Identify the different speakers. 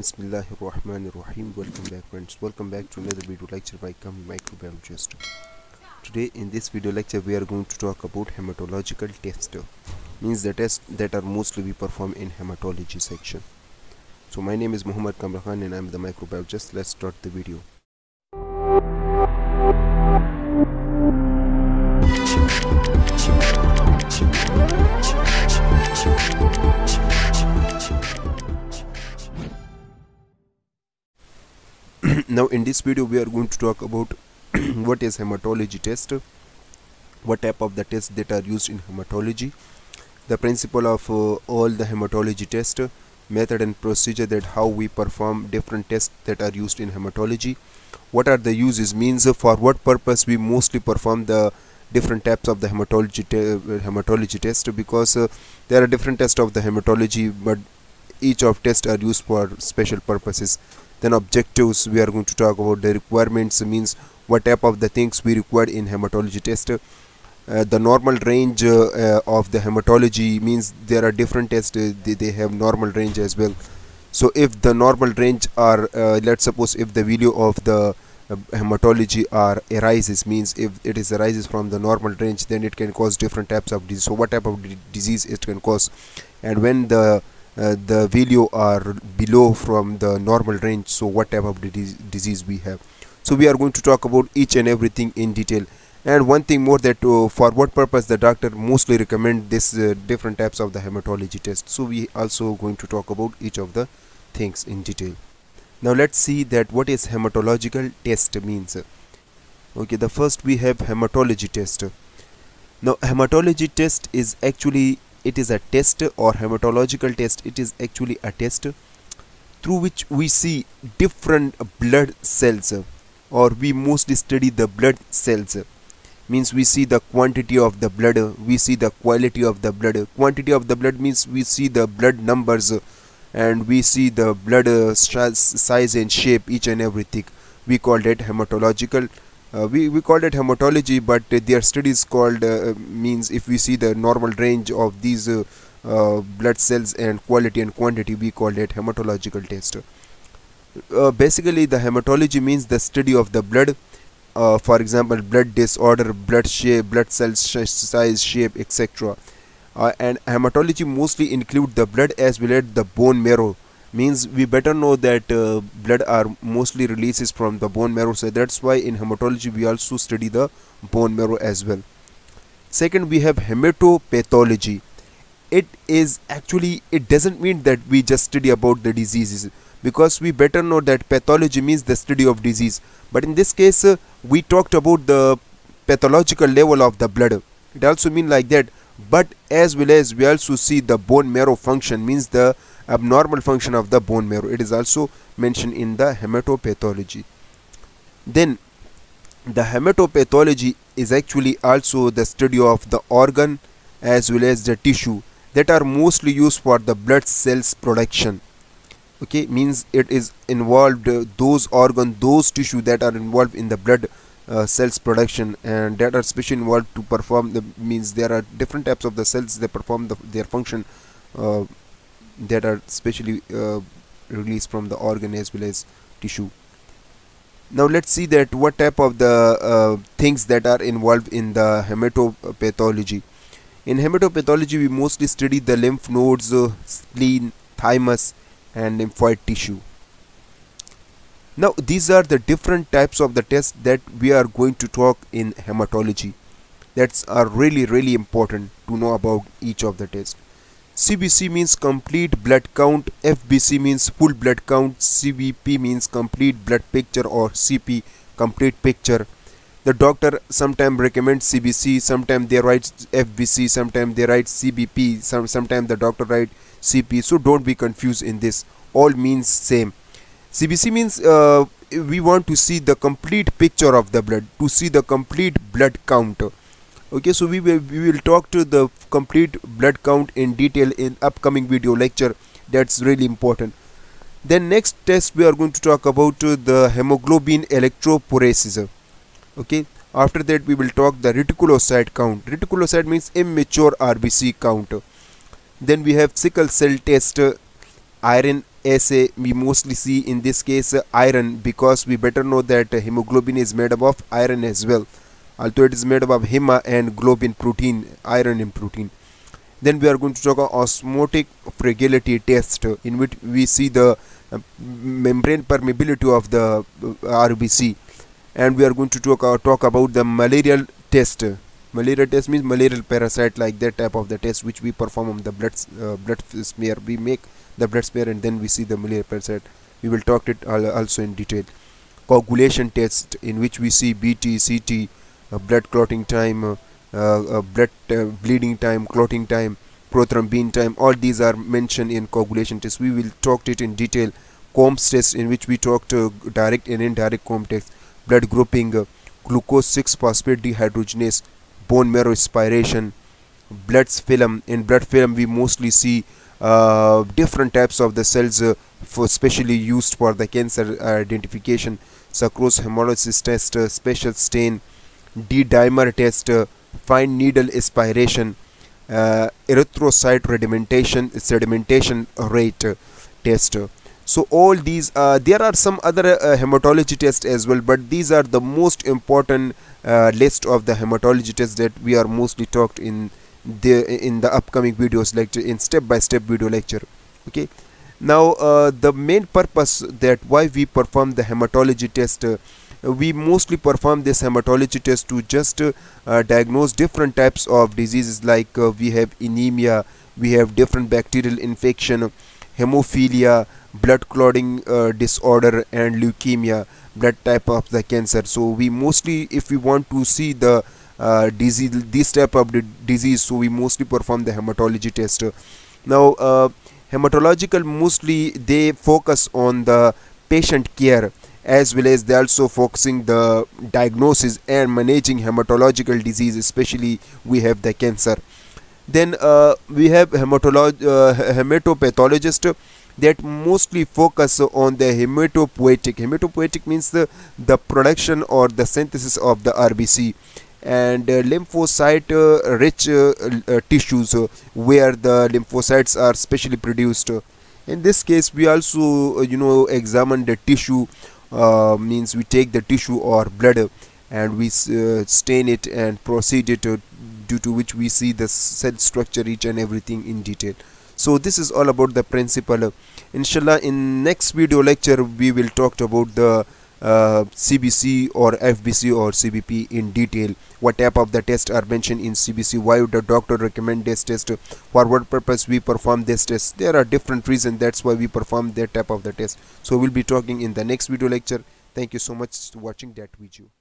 Speaker 1: Bismillahirrahmanirrahim. Welcome back friends. Welcome back to another video lecture by Kame Microbiologist. Today in this video lecture we are going to talk about hematological test. Means the tests that are mostly we perform in hematology section. So my name is Muhammad Kamran and I am the microbiologist. Let's start the video. now in this video we are going to talk about what is hematology test what type of the tests that are used in hematology the principle of uh, all the hematology test method and procedure that how we perform different tests that are used in hematology what are the uses means uh, for what purpose we mostly perform the different types of the hematology te hematology test because uh, there are different tests of the hematology but each of tests are used for special purposes then objectives we are going to talk about the requirements means what type of the things we require in hematology test. Uh, the normal range uh, uh, of the hematology means there are different tests uh, they, they have normal range as well. So if the normal range are uh, let's suppose if the value of the uh, hematology are arises means if it is arises from the normal range then it can cause different types of disease. So what type of disease it can cause? And when the uh, the value are below from the normal range so what type of disease we have. So we are going to talk about each and everything in detail. And one thing more that uh, for what purpose the doctor mostly recommend this uh, different types of the hematology test. So we also going to talk about each of the things in detail. Now let's see that what is hematological test means. Okay the first we have hematology test. Now hematology test is actually it is a test or hematological test. It is actually a test through which we see different blood cells or we mostly study the blood cells. Means we see the quantity of the blood we see the quality of the blood. Quantity of the blood means we see the blood numbers and we see the blood uh, size and shape each and everything. We call it hematological uh, we, we called it hematology but their studies called uh, means if we see the normal range of these uh, uh, blood cells and quality and quantity we called it hematological test. Basically the hematology means the study of the blood. For example blood disorder blood shape blood cell sh size shape etc and hematology mostly include the blood as well as the bone marrow means we better know that uh, blood are mostly releases from the bone marrow. So that's why in hematology we also study the bone marrow as well. Second we have hematopathology. It is actually it doesn't mean that we just study about the diseases because we better know that pathology means the study of disease. But in this case uh, we talked about the pathological level of the blood. It also mean like that. But as well as we also see the bone marrow function means the abnormal function of the bone marrow. It is also mentioned in the hematopathology. Then the hematopathology is actually also the study of the organ as well as the tissue that are mostly used for the blood cells production. Okay means it is involved uh, those organ those tissue that are involved in the blood uh, cells production and that are specially involved to perform the means there are different types of the cells that perform the, their function uh, that are specially uh, released from the organ as well as tissue. Now let's see that what type of the uh, things that are involved in the hematopathology. In hematopathology we mostly study the lymph nodes uh, spleen thymus and lymphoid tissue. Now these are the different types of the tests that we are going to talk in hematology. That's are really really important to know about each of the tests CBC means complete blood count, FBC means full blood count, CBP means complete blood picture or CP complete picture. The doctor sometimes recommends CBC, sometimes they write FBC, sometimes they write CBP, some sometimes the doctor write CP. So don't be confused in this. All means same. CBC means uh, we want to see the complete picture of the blood, to see the complete blood count okay so we will we will talk to the complete blood count in detail in upcoming video lecture. That's really important. Then next test we are going to talk about the hemoglobin electrophoresis. Okay after that we will talk the reticulocyte count. Reticulocyte means immature rbc count. Then we have sickle cell test iron assay we mostly see in this case uh, iron because we better know that uh, hemoglobin is made up of iron as well although it is made up of hema and globin protein iron in protein. Then we are going to talk about osmotic fragility test in which we see the uh, membrane permeability of the uh, RBC and we are going to talk, uh, talk about the malarial test. Malaria test means malarial parasite like that type of the test which we perform on the blood uh, blood smear. We make the blood smear and then we see the malaria parasite. We will talk it also in detail. Coagulation test in which we see bt ct blood clotting time uh, uh, blood bleeding time clotting time prothrombin time all these are mentioned in coagulation test. We will talk it in detail. Coombs test in which we talked direct and indirect Coombs test. Blood grouping glucose 6 phosphate dehydrogenase bone marrow aspiration blood film in blood film we mostly see uh, different types of the cells uh, for specially used for the cancer identification. Sucrose hemolysis test uh, special stain d dimer test uh, fine needle aspiration uh, erythrocyte sedimentation sedimentation rate test. So all these uh, there are some other uh, hematology tests as well but these are the most important uh, list of the hematology tests that we are mostly talked in the in the upcoming videos lecture in step by step video lecture okay? Now uh, the main purpose that why we perform the hematology test uh, we mostly perform this hematology test to just uh, diagnose different types of diseases like we have anemia we have different bacterial infection hemophilia blood clotting uh, disorder and leukemia blood type of the cancer. So we mostly if we want to see the uh, disease this type of disease so we mostly perform the hematology test. Now uh, hematological mostly they focus on the patient care as well as they also focusing the diagnosis and managing hematological disease especially we have the cancer. Then uh, we have hematolog uh, hematopathologist that mostly focus on the hematopoietic. Hematopoietic means the the production or the synthesis of the rbc and uh, lymphocyte uh, rich uh, uh, tissues uh, where the lymphocytes are specially produced. In this case we also uh, you know examine the tissue Uh, means we take the tissue or blood and we uh, stain it and proceed it uh, due to which we see the cell structure each and everything in detail. So this is all about the principle. Inshallah in next video lecture we will talk about the uh, CBC or FBC or CBP in detail. What type of the tests are mentioned in CBC why would the doctor recommend this test? For what purpose we perform this test? There are different reasons. That's why we perform that type of the test. So we'll be talking in the next video lecture. Thank you so much for watching that video